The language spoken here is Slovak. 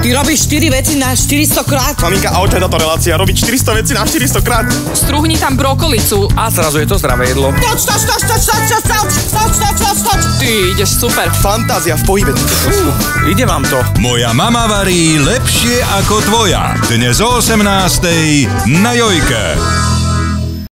Ty robíš 4 veci na 400 krát. Maminka, a odtiaľ táto relácia robí 400 veci na 400 krát. Struhni tam brokolicu. A zrazu je to zdravé jedlo. Toč, toč, toč, toč, toč, toč, toč, toč, toč, toč, toč. Ty ideš super. Fantázia v pohybe. Ide vám to. Moja mama varí lepšie ako tvoja. Dnes o 18. na Jojke.